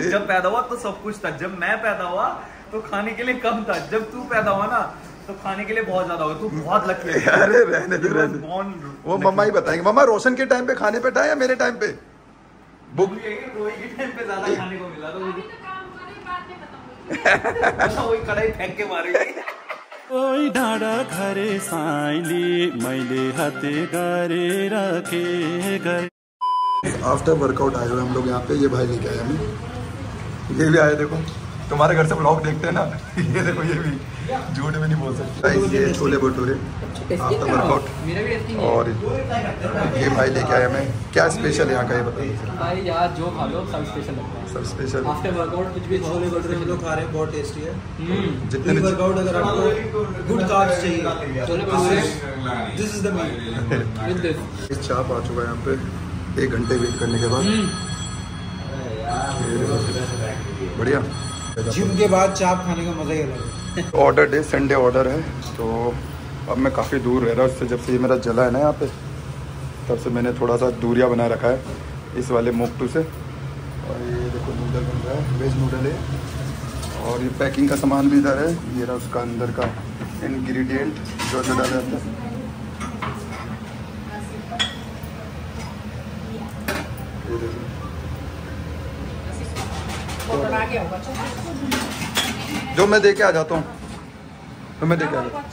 जब पैदा हुआ तो सब कुछ था। जब मैं पैदा हुआ तो खाने के लिए कम था। जब तू पैदा हुआ ना तो खाने के लिए बहुत ज़्यादा होगा तू बहुत लकी है। अरे रहने दे रहने वो मम्मा ही बताएँगे। मम्मा रोशन के टाइम पे खाने पे था या मेरे टाइम पे? बुक टाइम पे ज़्यादा खाने को मिला। तो अभी तो वही कढ़ाई फेंक के मारेगी ओइ डाँडा घरे साइली मैले हाते गरेर के गरे आफ्टर वर्कआउट आए हुए हम लोग यहाँ पे। ये भाई लेके आए हमें। ये भी आए देखो। तुम्हारे घर से ब्लॉग देखते हैं ना? ये देखो ये भी। झूठ भी नहीं बोल सकते। ये छोले भटूरे आफ्टर वर्कआउट और ये भाई लेके आए हमें क्या स्पेशल है यहाँ का ये बताइए भाई यार जो खा लो सब स्पेशल लगता है। सब स्पेशल आफ्टर वर्कआउट कुछ भी छोले भटूरे हम लोग खा रहे हैं बहुत टेस्टी है। जितने भी वर्कआउट अगर आपको गुड कार्ब्स चाहिए chole bhature this is the meal चाप आ चुका है यहाँ पे। एक घंटे वेट करने के बाद। देखो। बढ़िया। जिम के बाद चाप खाने का मज़ा ही अलग है। ऑर्डर डे संडे ऑर्डर है तो अब मैं काफ़ी दूर रह रहा हूँ उससे जब से ये मेरा जला है ना यहाँ पे तब से मैंने थोड़ा सा दूरिया बना रखा है इस वाले मोकटू से। और ये देखो नूडल बन रहा है वेज नूडल है। और ये पैकिंग का सामान भी इधर है ये रहा उसका अंदर का इंग्रेडिएंट जो जो डाला जाता है ये देखो जो मैं दे के आ जाता हूँ। तो मैं दे के आ जाता हूँ।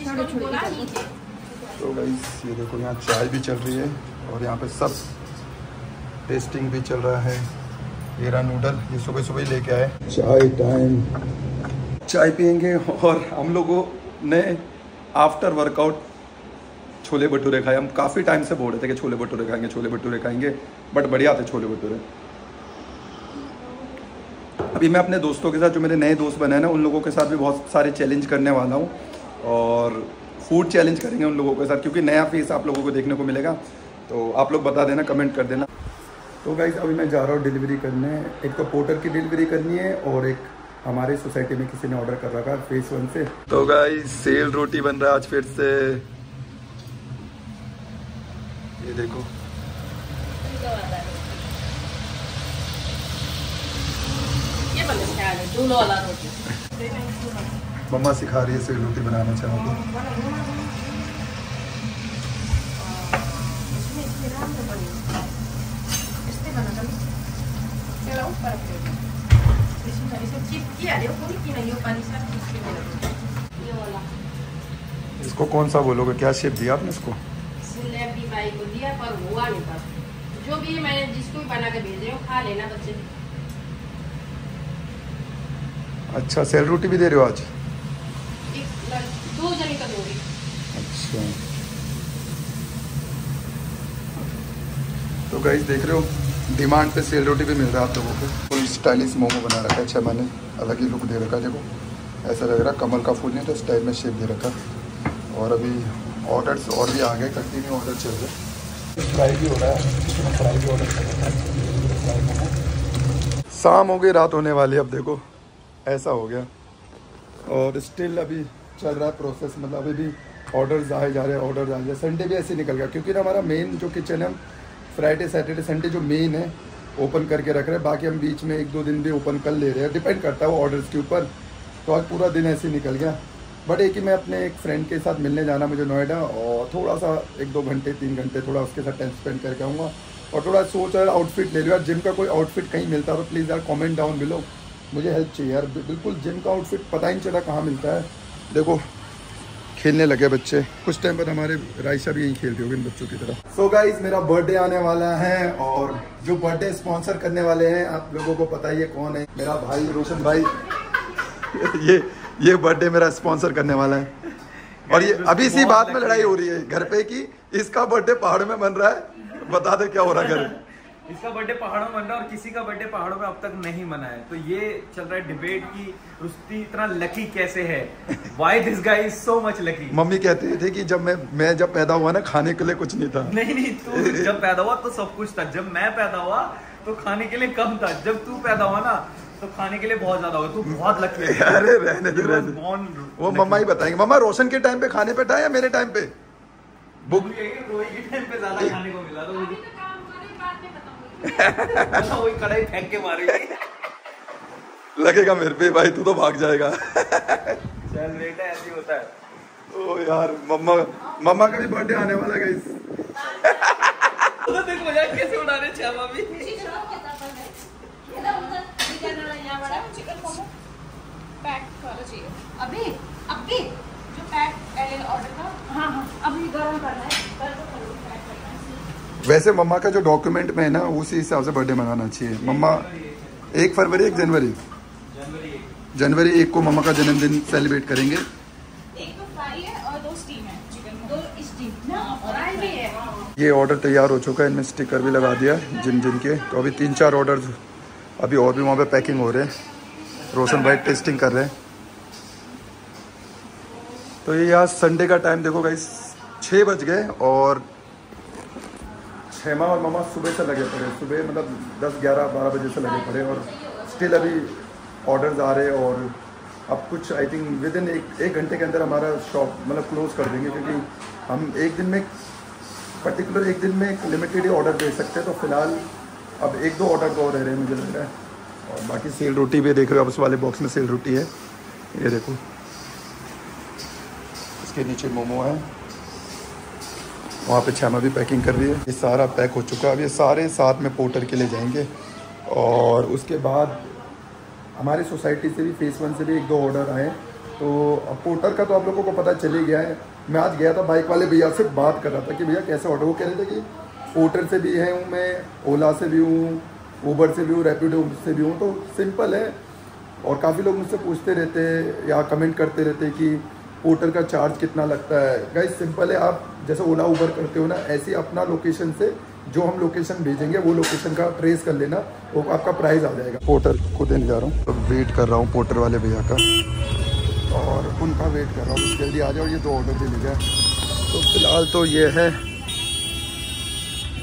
तो गाइस ये देखो यहाँ चाय भी चल रही है और यहाँ पे सब टेस्टिंग भी चल रहा है। ये रहा नूडल ये सुबह सुबह ही लेके आए। चाय टाइम चाय पियेंगे और हम लोगों ने आफ्टर वर्कआउट छोले भटूरे खाए। हम काफ़ी टाइम से बोल रहे थे कि छोले भटूरे खाएँगे छोले भटूरे खाएँगे बट बढ़िया थे छोले भटूरे। अभी मैं अपने दोस्तों के साथ, जो मेरे नए दोस्त बने हैं ना, उन लोगों के साथ भी बहुत सारे चैलेंज करने वाला हूँ और फ़ूड चैलेंज करेंगे उन लोगों के साथ, क्योंकि नया फेस आप लोगों को देखने को मिलेगा। तो आप लोग बता देना कमेंट कर देना। तो गाइज़ अभी मैं जा रहा हूँ डिलीवरी करने। एक तो पोर्टर की डिलीवरी करनी है और एक हमारे सोसाइटी में किसी ने ऑर्डर कर रखा है फेस वन से। तो गाइज़ सेल रोटी बन रहा है आज फिर से। ये देखो। मम्मा सिखा रही है सेल रोटी बनाना चाहो तो इसको कौन सा बोलोगे? क्या शेप दिया आपने इसको? भी भाई को दिया पर हुआ नहीं पर जो भी मैंने जिसको भी बना के भेज रही हूँ खा लेना बच्चे। अच्छा सेल रोटी भी दे रहे हो आज? दो जने का दूँगी अच्छा। तो गाइस देख रहे हो डिमांड पे सेल रोटी भी मिल रहा है आप लोगों को। फुल स्टाइलिश मोमो बना रखा है अच्छा मैंने अलग ही लुक दे रखा है देखो। ऐसा लग रहा है कमल का फूल नहीं तो स्टाइल में शेप दे रखा और अभी ऑर्डर्स और भी आ गए कंटिन्यू ऑर्डर चल रहे फ्राई भी हो रहा है फ्राई भी ऑर्डर कर रखा है। शाम हो गई रात होने वाली अब देखो। ऐसा हो गया। और स्टिल अभी चल रहा है प्रोसेस मतलब अभी भी ऑर्डर्स आए जा रहे हैं ऑर्डर आ रहे संडे भी ऐसे निकल गया, क्योंकि ना हमारा मेन जो किचन है हम फ्राइडे सैटरडे संडे जो मेन है ओपन करके रख रहे हैं। बाकी हम बीच में एक दो दिन भी ओपन कर ले रहे हैं। डिपेंड करता है वो ऑर्डर्स के ऊपर। तो आज पूरा दिन ऐसे निकल गया। बट एक ही मैं अपने एक फ्रेंड के साथ मिलने जाना मुझे नोएडा, और थोड़ा सा एक दो घंटे, तीन घंटे थोड़ा उसके साथ टाइम स्पेंड करके आऊँगा। और थोड़ा सोच रहा आउटफिट ले लो। यार जिम का कोई आउटफिट कहीं मिलता है तो प्लीज़ यार कमेंट डाउन बिलो मुझे हेल्प चाहिए यार। बिल्कुल जिम का आउटफिट पता ही नहीं चला कहाँ मिलता है। देखो, खेलने लगे बच्चे। कुछ टाइम बाद हमारे रायशा भी यही खेलती होगी इन बच्चों की तरह। सो गाइस मेरा बर्थडे आने वाला है और जो बर्थडे स्पॉन्सर करने वाले हैं, आप लोगों को पता ही है कौन है। मेरा भाई रोशन भाई, ये ये बर्थडे मेरा स्पॉन्सर करने वाला है। और ये अभी इसी बात में लड़ाई हो रही है घर पे कि इसका बर्थडे पहाड़ में बन रहा है। बता दे क्या हो रहा है घर इसका बर्थडे पहाड़ों में बन रहा है और किसी का बर्थडे पहाड़ों में अब तक नहीं मना है तो ये चल रहा है डिबेट की रुस्ती इतना लकी कैसे है? Why this guy is so much lucky mummy कहती थी कि जब मैं मैं जब पैदा हुआ ना खाने के लिए कुछ नहीं था। नहीं नहीं तू जब पैदा हुआ तो सब कुछ था। जब मैं पैदा हुआ तो खाने के लिए कम था। जब तू पैदा हुआ ना तो खाने के लिए बहुत ज़्यादा होगा। तू बहुत लकी है। अरे रहने दे रहने दे। वो मम्मा ही बताएँगे। मम्मा रोशन के टाइम पे खाने पे था या मेरे टाइम पे? बुक टाइम पे ज़्यादा खाने को मिला तो कढ़ाई फेंक के मारेगी। लगेगा मेरे पे भाई तू तो भाग जाएगा। चल बेटा ऐसे होता है। ओ यार मम्मा मम्मा का भी बर्थडे आने वाला है guys। तो देख मज़ाक कैसे उड़ा रहे छह मामी अभी अभी जो पैक ऑर्डर का हाँ हाँ। अभी गर्म करना है कर दो कल पैक करना है वैसे मम्मा का जो डॉक्यूमेंट में है ना उसी हिसाब से बर्थडे मनाना चाहिए। मम्मा एक फरवरी एक जनवरी? जनवरी एक को मम्मा का जन्मदिन सेलिब्रेट करेंगे। तो फ्राई है और दो स्टीम है चिकन दो स्टीम ना फ्राई भी है। ये ऑर्डर तैयार हो चुका है इनमें स्टिकर भी लगा दिया जिन जिन के। तो अभी तीन चार ऑर्डर अभी और भी वहाँ पे पैकिंग हो रहे हैं। रोशन भाई टेस्टिंग कर रहे हैं। तो ये यहाँ संडे का टाइम देखो गाइस छः बज गए और हेमा और मामा सुबह से लगे पड़े सुबह मतलब दस, ग्यारह, बारह बजे से लगे पड़े और स्टिल अभी ऑर्डर्स आ रहे और अब कुछ आई थिंक विद इन एक एक घंटे के अंदर हमारा शॉप मतलब क्लोज कर देंगे क्योंकि हम एक दिन में पर्टिकुलर एक दिन में एक लिमिटेड ही ऑर्डर दे सकते हैं। तो फ़िलहाल अब एक दो ऑर्डर तो और रह रहे हैं मुझे लग रहा है। और बाकी सेल रोटी भी देख रहे हो आप उस वाले बॉक्स में सेल रोटी है। ये देखो। इसके नीचे मोमो है। वहाँ पे छामा भी पैकिंग कर रही है। ये सारा पैक हो चुका है। अब ये सारे साथ में पोर्टर के लिए जाएँगे। और उसके बाद हमारी सोसाइटी से भी फेस वन से भी एक दो ऑर्डर आए। तो अब पोर्टर का तो आप लोगों को पता चल गया है। मैं आज गया था बाइक वाले भैया से बात कर रहा था कि भैया कैसे ऑर्डर वो कह रहे थे कि पोर्टर से भी है हूँ मैं ओला से भी हूँ ऊबर से भी हूँ रेपिडो से भी हूँ। तो सिंपल है। और काफ़ी लोग मुझसे पूछते रहते या कमेंट करते रहते कि पोर्टर का चार्ज कितना लगता है? गाइस सिंपल है आप जैसे ओला उबर करते हो ना ऐसे अपना लोकेशन से जो हम लोकेशन भेजेंगे वो लोकेशन का ट्रेस कर लेना वो आपका प्राइस आ जाएगा। पोर्टर को देने जा रहा हूँ। तो वेट कर रहा हूँ पोर्टर वाले भैया का। और उनका वेट कर रहा हूँ जल्दी आ जाओ ये दो ऑर्डर दे लीजिए तो फ़िलहाल तो ये है।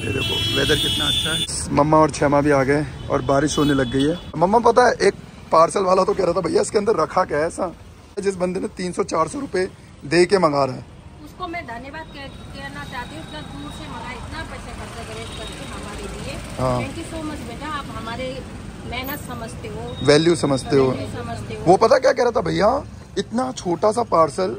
देखो वेदर कितना अच्छा है। मम्मा और छमा भी आ गए और बारिश होने लग गई है। मम्मा पता है एक पार्सल वाला तो कह रहा था भैया इसके अंदर रखा क्या है ऐसा? जिस बंदे ने तीन सौ चार सौ रुपये दे के मंगा रहा है। उसको मैं धन्यवाद कहना चाहती हूँ इतना दूर से मंगा इतना पैसे खर्चा करे करके हमारे लिए। हाँ। थैंक यू सो मच बेटा आप हमारे मेहनत समझते हो। वैल्यू समझते हो। समझते हो। वो पता क्या कह रहा था भैया? इतना छोटा सा पार्सल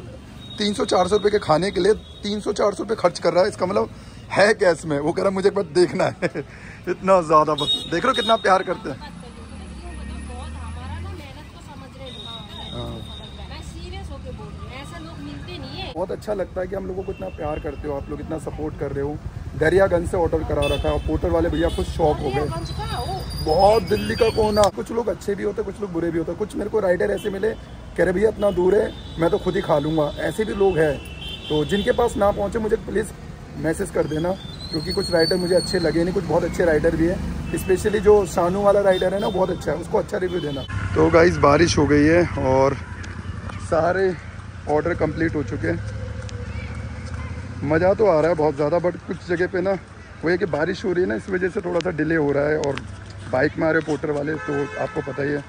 तीन सौ चार सौ रुपये के खाने के लिए तीन सौ चार सौ रुपये खर्च कर रहा है इसका मतलब है क्या में। वो कह रहा मुझे एक बार देखना है। इतना ज़्यादा बस। देख रहे हो कितना प्यार करते हैं बात कर ली क्यों बताओ बहुत हमारा ना मेहनत को समझ रहे लोग मैं सीरियस होके बोल रही हूँ ऐसे लोग मिलते नहीं है बहुत अच्छा लगता है कि हम लोगों को इतना प्यार करते हो आप लोग इतना सपोर्ट कर रहे हो। दरियागंज से ऑर्डर करा रखा है पोर्टर वाले भैया कुछ शौक हो गए। बहुत दिल्ली का कोना कुछ लोग अच्छे भी होते कुछ लोग बुरे भी होते। कुछ मेरे को राइडर ऐसे मिले कह रहे भैया इतना दूर है मैं तो खुद ही खा लूँगा। ऐसे भी लोग हैं। तो जिनके पास ना पहुँचे मुझे प्लीज़ मैसेज कर देना क्योंकि कुछ राइडर मुझे अच्छे लगे नहीं कुछ बहुत अच्छे राइडर भी हैं। स्पेशली जो शानू वाला राइडर है ना बहुत अच्छा है उसको अच्छा रिव्यू देना। तो गाइस बारिश हो गई है और सारे ऑर्डर कंप्लीट हो चुके हैं। मज़ा तो आ रहा है बहुत ज़्यादा बट कुछ जगह पे ना, वो है कि बारिश हो रही है ना, इस वजह से थोड़ा सा डिले हो रहा है और बाइक में आ रहे पोर्टर वाले तो आपको पता ही है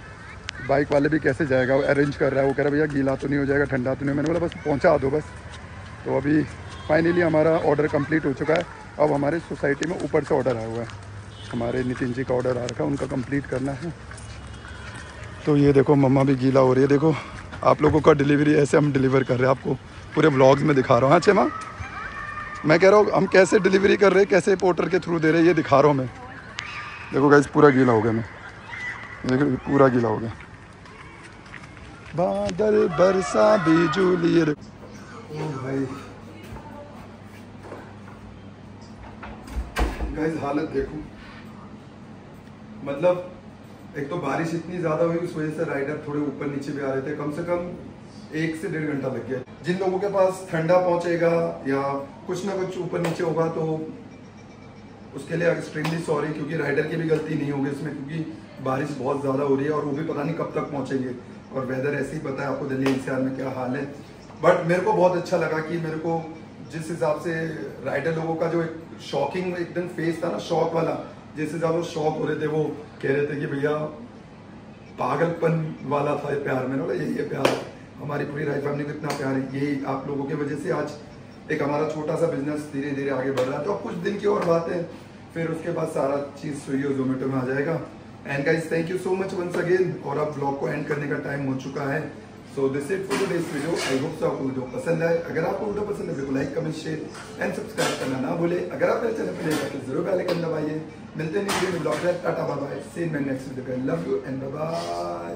बाइक वाले भी कैसे जाएगा, वो अरेंज कर रहा है, वो कह रहा है, भैया, गीला तो नहीं हो जाएगा, ठंडा तो नहीं मैंने बोला, बस पहुँचा दो बस। तो अभी फाइनली हमारा ऑर्डर कंप्लीट हो चुका है। अब हमारे सोसाइटी में ऊपर से ऑर्डर आया हुआ है। हमारे नितिन जी का ऑर्डर आ रखा है, उनका कंप्लीट करना है। तो ये देखो, मम्मा भी गीला हो रही है, देखो। आप लोगों का डिलीवरी ऐसे हम डिलीवर कर रहे हैं। आपको पूरे ब्लॉग्स में दिखा रहा हूँ। हाँ चेमा? मैं कह रहा हूँ, हम कैसे डिलीवरी कर रहे हैं, कैसे पोर्टर के थ्रू दे रहे हैं, ये दिखा रहा हूँ मैं। देखो गाइस पूरा गीला हो गया मैं। देखो, पूरा गीला हो गया। बादल, बरसा, बिजुली हालत देखो। मतलब एक तो बारिश इतनी ज़्यादा हुई, उस वजह से राइडर थोड़े ऊपर नीचे भी आ रहे थे। कम से कम एक से डेढ़ घंटा लग गया। जिन लोगों के पास ठंडा पहुंचेगा या कुछ ना कुछ ऊपर नीचे होगा तो उसके लिए एक्सट्रीमली सॉरी क्योंकि राइडर की भी गलती नहीं होगी इसमें, क्योंकि बारिश बहुत ज़्यादा हो रही है और वो भी पता नहीं कब तक पहुँचेंगे। और वेदर ऐसे ही पता है आपको दिल्ली एनसीआर में क्या हाल है। बट मेरे को बहुत अच्छा लगा कि मेरे को जिस हिसाब से राइडर लोगों का जो एक शॉकिंग एकदम फेस था ना शॉक वाला, जिस हिसाब से शॉक हो रहे थे, वो कह रहे थे कि भैया, पागलपन वाला था ये प्यार। मैंने बोला, यही है प्यार। हमारी पूरी राय फैमिली को इतना प्यार है। यही आप लोगों की वजह से आज एक हमारा छोटा सा बिज़नेस धीरे धीरे आगे बढ़ रहा है। तो अब कुछ दिन की और बात है। फिर उसके बाद सारा चीज़ स्विगी और जोमेटो में आ जाएगा। And guys thank you so much once again और अब ब्लॉग को एंड करने का टाइम हो चुका है। So this is for today's video I hope so आपको वीडियो पसंद आए। अगर आपको वीडियो पसंद है तो like comment share and subscribe करना ना भूले। अगर आप मेरे चैनल पर नए तो ज़रूर बेल आइकन दबाइए। मिलते हैं नेक्स्ट वीडियो में। टाटा बाय बाय सी मैं next video love you and bye bye